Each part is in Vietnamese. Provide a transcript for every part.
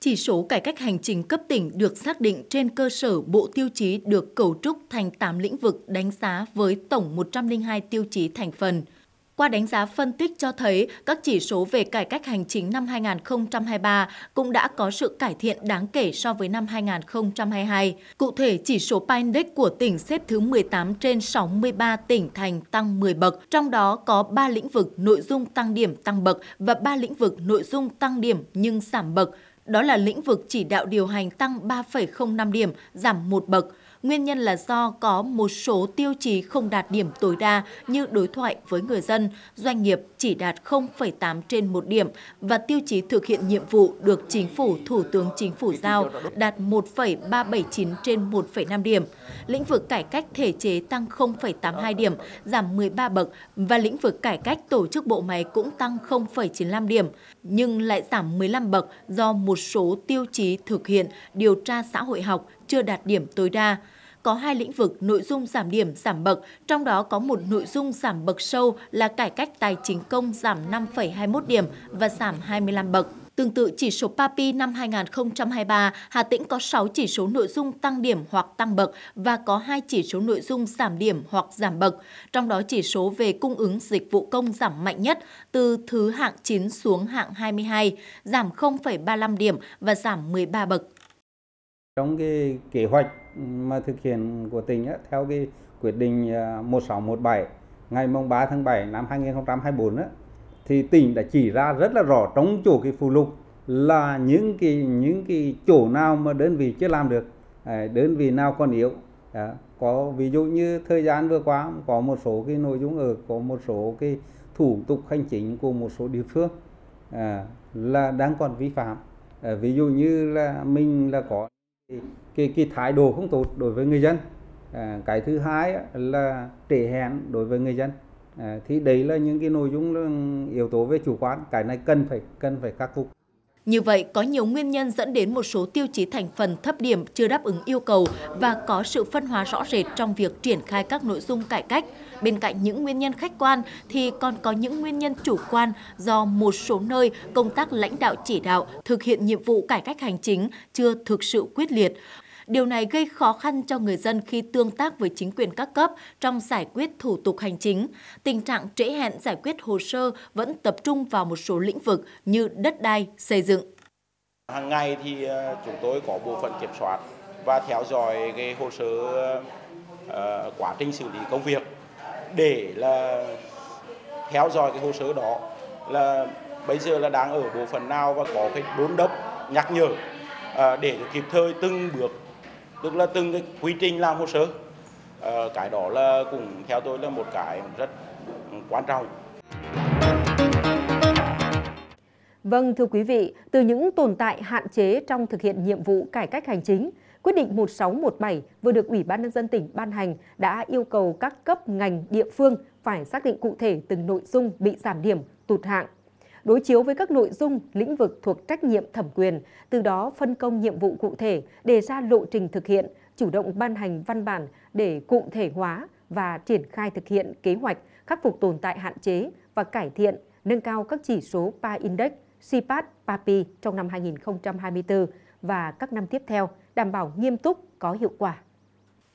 Chỉ số cải cách hành chính cấp tỉnh được xác định trên cơ sở bộ tiêu chí được cấu trúc thành 8 lĩnh vực đánh giá với tổng 102 tiêu chí thành phần. Qua đánh giá phân tích cho thấy, các chỉ số về cải cách hành chính năm 2023 cũng đã có sự cải thiện đáng kể so với năm 2022. Cụ thể, chỉ số PA Index của tỉnh xếp thứ 18 trên 63 tỉnh thành tăng 10 bậc, trong đó có 3 lĩnh vực nội dung tăng điểm tăng bậc và 3 lĩnh vực nội dung tăng điểm nhưng giảm bậc. Đó là lĩnh vực chỉ đạo điều hành tăng 3,05 điểm, giảm 1 bậc. Nguyên nhân là do có một số tiêu chí không đạt điểm tối đa như đối thoại với người dân, doanh nghiệp chỉ đạt 0,8 trên 1 điểm và tiêu chí thực hiện nhiệm vụ được Chính phủ, Thủ tướng Chính phủ giao đạt 1,379 trên 1,5 điểm. Lĩnh vực cải cách thể chế tăng 0,82 điểm, giảm 13 bậc và lĩnh vực cải cách tổ chức bộ máy cũng tăng 0,95 điểm, nhưng lại giảm 15 bậc do một số tiêu chí thực hiện điều tra xã hội học chưa đạt điểm tối đa có hai lĩnh vực nội dung giảm điểm giảm bậc, trong đó có một nội dung giảm bậc sâu là cải cách tài chính công giảm 5,21 điểm và giảm 25 bậc. Tương tự chỉ số PAPI năm 2023, Hà Tĩnh có 6 chỉ số nội dung tăng điểm hoặc tăng bậc và có 2 chỉ số nội dung giảm điểm hoặc giảm bậc. Trong đó chỉ số về cung ứng dịch vụ công giảm mạnh nhất từ thứ hạng 9 xuống hạng 22, giảm 0,35 điểm và giảm 13 bậc. Trong cái kế hoạch mà thực hiện của tỉnh á, theo cái quyết định à, 1617 ngày mùng 3 tháng 7 năm 2024 á, thì tỉnh đã chỉ ra rất là rõ trong chỗ cái phụ lục là những cái những cái chỗ nào mà đơn vị chưa làm được à, đơn vị nào còn yếu à, có ví dụ như thời gian vừa qua có một số cái nội dung ở có một số cái thủ tục hành chính của một số địa phương à, là đang còn vi phạm à, ví dụ như là mình là có cái cái thái độ không tốt đối với người dân. À, cái thứ hai là trễ hẹn đối với người dân. À, thì đấy là những cái nội dung yếu tố về chủ quan. Cái này cần phải cần phải khắc phục. Như vậy, có nhiều nguyên nhân dẫn đến một số tiêu chí thành phần thấp điểm chưa đáp ứng yêu cầu và có sự phân hóa rõ rệt trong việc triển khai các nội dung cải cách. Bên cạnh những nguyên nhân khách quan thì còn có những nguyên nhân chủ quan do một số nơi công tác lãnh đạo chỉ đạo thực hiện nhiệm vụ cải cách hành chính chưa thực sự quyết liệt. Điều này gây khó khăn cho người dân khi tương tác với chính quyền các cấp trong giải quyết thủ tục hành chính. Tình trạng trễ hẹn giải quyết hồ sơ vẫn tập trung vào một số lĩnh vực như đất đai, xây dựng. Hàng ngày thì ờ, chúng tôi có bộ phận kiểm soát và theo dõi cái hồ sơ uh, quá trình xử lý công việc để là theo dõi cái hồ sơ đó là bây giờ là đang ở bộ phận nào và có cái đôn đốc nhắc nhở à, để kịp thời từng bước tức là từng cái quy trình làm hồ sơ. À, cái đó là cũng theo tôi là một cái rất quan trọng. Vâng thưa quý vị, từ những tồn tại hạn chế trong thực hiện nhiệm vụ cải cách hành chính, quyết định 1617 vừa được Ủy ban nhân dân tỉnh ban hành đã yêu cầu các cấp ngành địa phương phải xác định cụ thể từng nội dung bị giảm điểm, tụt hạng. Đối chiếu với các nội dung, lĩnh vực thuộc trách nhiệm thẩm quyền, từ đó phân công nhiệm vụ cụ thể, đề ra lộ trình thực hiện, chủ động ban hành văn bản để cụ thể hóa và triển khai thực hiện kế hoạch khắc phục tồn tại hạn chế và cải thiện, nâng cao các chỉ số PA Index, CPAT, PAPI trong năm 2024 và các năm tiếp theo, đảm bảo nghiêm túc, có hiệu quả.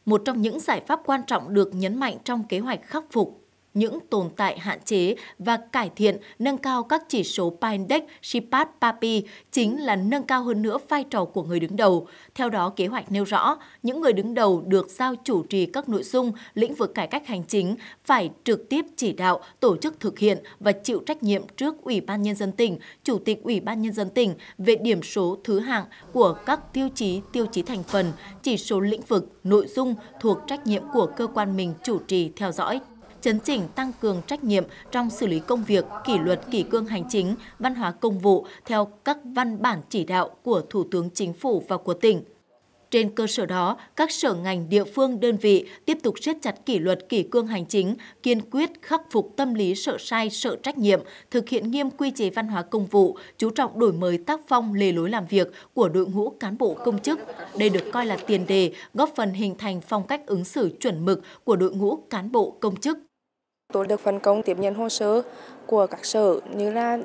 Một trong những giải pháp quan trọng được nhấn mạnh trong kế hoạch khắc phục những tồn tại hạn chế và cải thiện nâng cao các chỉ số Pindex, Shipat, Papi chính là nâng cao hơn nữa vai trò của người đứng đầu. Theo đó, kế hoạch nêu rõ, những người đứng đầu được giao chủ trì các nội dung lĩnh vực cải cách hành chính phải trực tiếp chỉ đạo, tổ chức thực hiện và chịu trách nhiệm trước Ủy ban Nhân dân tỉnh, Chủ tịch Ủy ban Nhân dân tỉnh về điểm số thứ hạng của các tiêu chí, tiêu chí thành phần, chỉ số lĩnh vực, nội dung thuộc trách nhiệm của cơ quan mình chủ trì theo dõi chấn chỉnh tăng cường trách nhiệm trong xử lý công việc, kỷ luật kỷ cương hành chính, văn hóa công vụ theo các văn bản chỉ đạo của Thủ tướng Chính phủ và của tỉnh. Trên cơ sở đó, các sở ngành địa phương đơn vị tiếp tục siết chặt kỷ luật kỷ cương hành chính, kiên quyết khắc phục tâm lý sợ sai, sợ trách nhiệm, thực hiện nghiêm quy chế văn hóa công vụ, chú trọng đổi mới tác phong lề lối làm việc của đội ngũ cán bộ công chức. Đây được coi là tiền đề góp phần hình thành phong cách ứng xử chuẩn mực của đội ngũ cán bộ công chức. Tôi được phân công tiếp nhận hồ sơ của các sở như là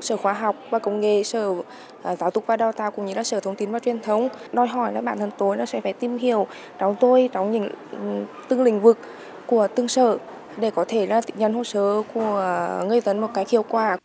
Sở Khoa học và Công nghệ, Sở à, Giáo dục và Đào tạo cũng như là Sở Thông tin và Truyền thông đòi hỏi là bản thân tôi nó sẽ phải tìm hiểu trong tôi trong những từng lĩnh vực của từng sở để có thể là tiếp nhận hồ sơ của người dân một cách hiệu quả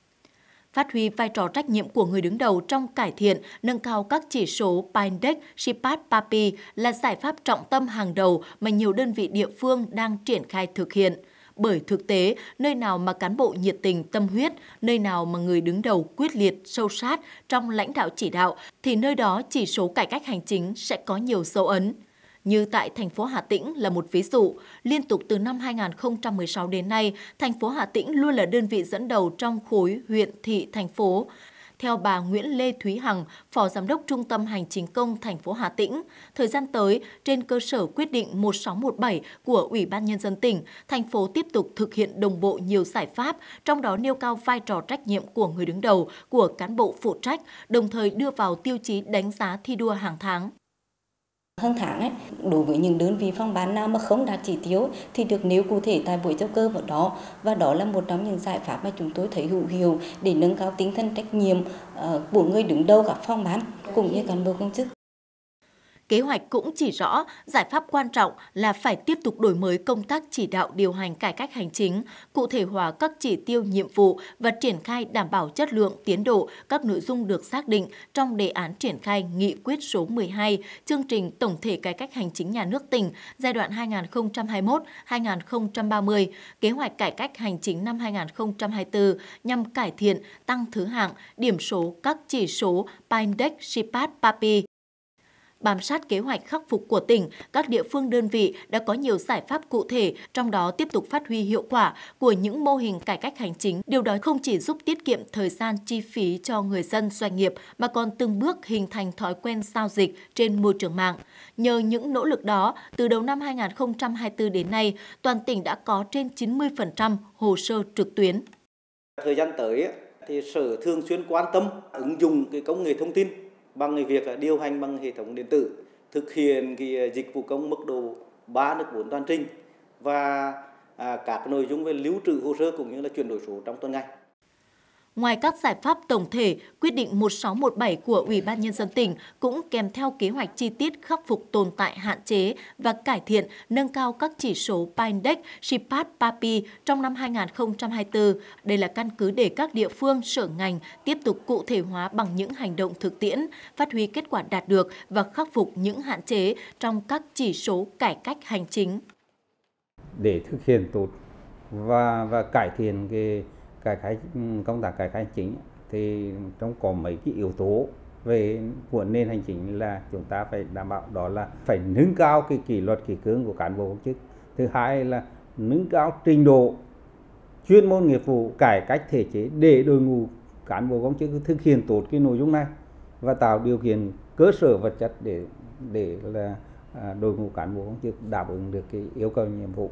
phát huy vai trò trách nhiệm của người đứng đầu trong cải thiện, nâng cao các chỉ số Pindex, Shipad, Papi là giải pháp trọng tâm hàng đầu mà nhiều đơn vị địa phương đang triển khai thực hiện. Bởi thực tế, nơi nào mà cán bộ nhiệt tình, tâm huyết, nơi nào mà người đứng đầu quyết liệt, sâu sát trong lãnh đạo chỉ đạo, thì nơi đó chỉ số cải cách hành chính sẽ có nhiều dấu ấn như tại thành phố Hà Tĩnh là một ví dụ. Liên tục từ năm 2016 đến nay, thành phố Hà Tĩnh luôn là đơn vị dẫn đầu trong khối huyện, thị, thành phố. Theo bà Nguyễn Lê Thúy Hằng, Phó Giám đốc Trung tâm Hành chính công thành phố Hà Tĩnh, thời gian tới, trên cơ sở quyết định 1617 của Ủy ban Nhân dân tỉnh, thành phố tiếp tục thực hiện đồng bộ nhiều giải pháp, trong đó nêu cao vai trò trách nhiệm của người đứng đầu, của cán bộ phụ trách, đồng thời đưa vào tiêu chí đánh giá thi đua hàng tháng hàng tháng ấy, đối với những đơn vị phòng ban nào mà không đạt chỉ tiêu thì được nêu cụ thể tại buổi giao cơ vào đó. Và đó là một trong những giải pháp mà chúng tôi thấy hữu hiệu để nâng cao tinh thần trách nhiệm ờ, của người đứng đầu các phòng ban cũng như cán bộ công chức. Kế hoạch cũng chỉ rõ giải pháp quan trọng là phải tiếp tục đổi mới công tác chỉ đạo điều hành cải cách hành chính, cụ thể hóa các chỉ tiêu nhiệm vụ và triển khai đảm bảo chất lượng tiến độ các nội dung được xác định trong đề án triển khai nghị quyết số 12 chương trình tổng thể cải cách hành chính nhà nước tỉnh giai đoạn 2021-2030, kế hoạch cải cách hành chính năm 2024 nhằm cải thiện, tăng thứ hạng, điểm số các chỉ số Pindex, SIPAT, Papi bám sát kế hoạch khắc phục của tỉnh, các địa phương đơn vị đã có nhiều giải pháp cụ thể, trong đó tiếp tục phát huy hiệu quả của những mô hình cải cách hành chính. Điều đó không chỉ giúp tiết kiệm thời gian chi phí cho người dân doanh nghiệp mà còn từng bước hình thành thói quen giao dịch trên môi trường mạng. Nhờ những nỗ lực đó, từ đầu năm 2024 đến nay, toàn tỉnh đã có trên 90% hồ sơ trực tuyến. Thời gian tới thì Sở thường xuyên quan tâm ứng dụng cái công nghệ thông tin bằng cái việc điều hành bằng hệ thống điện tử, thực hiện cái à, dịch vụ công mức độ 3 nước 4 toàn trình và à, các nội dung về lưu trữ hồ sơ cũng như là chuyển đổi số trong toàn ngành. Ngoài các giải pháp tổng thể, quyết định 1617 của Ủy ban Nhân dân tỉnh cũng kèm theo kế hoạch chi tiết khắc phục tồn tại hạn chế và cải thiện nâng cao các chỉ số Pindex, SIPAT, Papi trong năm 2024. Đây là căn cứ để các địa phương, sở ngành tiếp tục cụ thể hóa bằng những hành động thực tiễn, phát huy kết quả đạt được và khắc phục những hạn chế trong các chỉ số cải cách hành chính. Để thực hiện tốt và và cải thiện cái cải cách ừ, công tác cải cách hành chính thì trong có mấy cái yếu tố về của nền hành chính là chúng ta phải đảm bảo, đó là phải nâng cao cái kỷ luật, kỷ cương của cán bộ công chức. Thứ hai là nâng cao trình độ chuyên môn nghiệp vụ, cải cách thể chế để đội ngũ cán bộ công chức thực hiện tốt cái nội dung này và tạo điều kiện, cơ sở vật chất để để là à, đội ngũ cán bộ công chức đáp ứng được cái yêu cầu nhiệm vụ.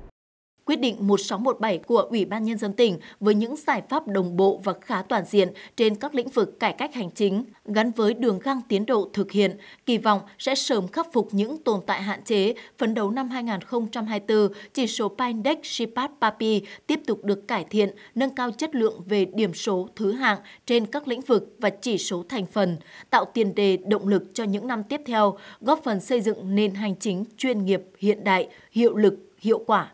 Quyết định 1617 của Ủy ban Nhân dân tỉnh với những giải pháp đồng bộ và khá toàn diện trên các lĩnh vực cải cách hành chính, gắn với đường găng tiến độ thực hiện, kỳ vọng sẽ sớm khắc phục những tồn tại hạn chế, phấn đấu năm 2024, chỉ số Pindex Shipat Papi tiếp tục được cải thiện, nâng cao chất lượng về điểm số thứ hạng trên các lĩnh vực và chỉ số thành phần, tạo tiền đề động lực cho những năm tiếp theo, góp phần xây dựng nền hành chính chuyên nghiệp, hiện đại, hiệu lực, hiệu quả.